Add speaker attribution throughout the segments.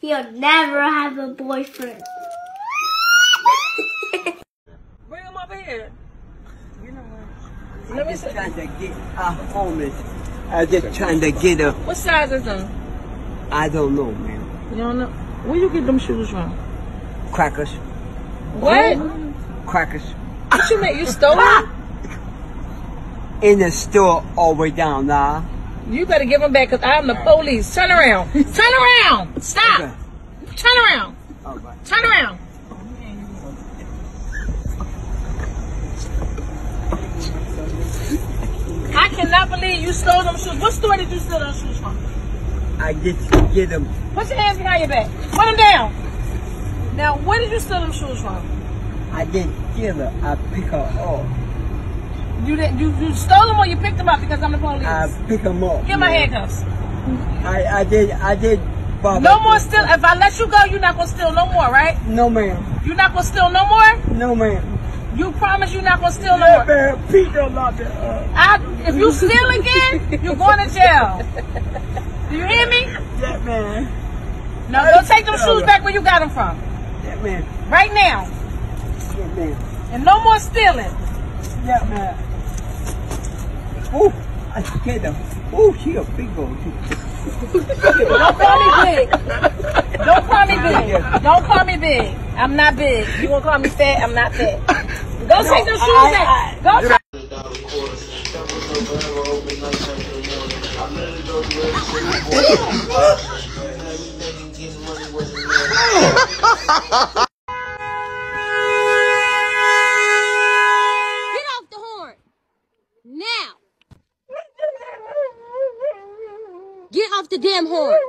Speaker 1: You'll never have a boyfriend.
Speaker 2: Bring him over here. You know what?
Speaker 3: I'm
Speaker 2: Let me
Speaker 3: just trying to get a homeless. I'm just trying to get a.
Speaker 2: What size is them?
Speaker 3: I don't know, man.
Speaker 2: You don't know? Where you get them shoes from?
Speaker 3: Crackers.
Speaker 2: What?
Speaker 3: Crackers.
Speaker 2: What you make? You stole them?
Speaker 3: In the store all the way down now.
Speaker 2: You better give them back because I'm the police. Turn around. Turn around. Stop.
Speaker 3: Okay.
Speaker 2: Turn around.
Speaker 3: Right.
Speaker 2: Turn around. I cannot believe you stole them shoes. What store did you steal those shoes from?
Speaker 3: I just get them.
Speaker 2: Put your hands behind your back. Put them down. Now, where did you steal them shoes from?
Speaker 3: I didn't steal her. I pick her up.
Speaker 2: You didn't. you, you stole them or you picked them up because I'm the police?
Speaker 3: I pick them up.
Speaker 2: Get my handcuffs.
Speaker 3: I, I did. I did. Baba.
Speaker 2: No more steal. If I let you go, you're not gonna steal no more, right?
Speaker 3: No, ma'am.
Speaker 2: You're not gonna steal no more.
Speaker 3: No, ma'am.
Speaker 2: You promise you're not gonna steal no
Speaker 3: Yeah,
Speaker 2: more.
Speaker 3: man. Pete don't love it. Uh,
Speaker 2: I, if you steal again, you're going to jail. Do you hear me?
Speaker 3: that man.
Speaker 2: No, go take them shoes back where you got them from.
Speaker 3: That man.
Speaker 2: Right now.
Speaker 3: That man.
Speaker 2: And no more stealing.
Speaker 3: That man. Ooh, I scared her. Ooh, she a big old.
Speaker 2: Don't call me big. Don't call me big. Don't call me big. I'm not big. You gonna call me fat? I'm not fat. Go take them shoes
Speaker 3: I-
Speaker 2: back. Go take
Speaker 4: Get Get off the damn horn.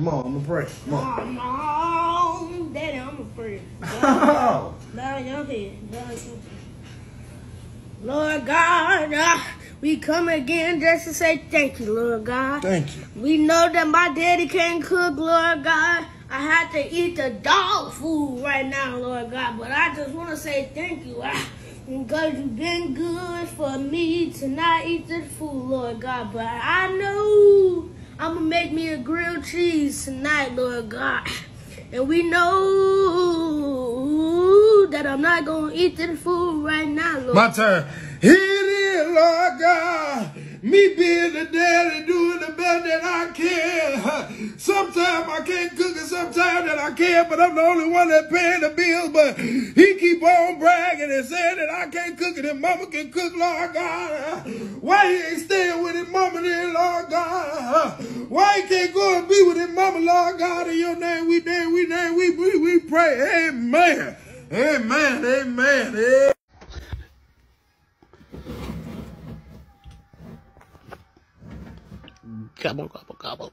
Speaker 5: Come on, I'm gonna pray. Come on.
Speaker 1: No, Daddy, I'm afraid. Bow your head. Your head. Lord God, uh, we come again just to say thank you, Lord God.
Speaker 5: thank you.
Speaker 1: We know that my daddy can't cook, Lord God. I had to eat the dog food right now, Lord God. But I just want to say thank you. ah, Because you've been good for me to not eat the food, Lord God. But I know I'm going to make me a grilled cheese tonight, Lord God. And we know that I'm not going to eat the food right now, Lord
Speaker 5: My turn. Here it is, Lord God. Me being the daddy doing the best that I can. Sometimes I can't sometimes that I can't, but I'm the only one that paying the bills. But he keep on bragging and saying that I can't cook it and mama can cook, Lord God. Why he ain't staying with his mama then, Lord God? Why he can't go and be with his mama, Lord God? In your name we name, we name, we, we, we pray. Amen. Amen. Amen. Amen.
Speaker 6: Gobble, gobble, gobble.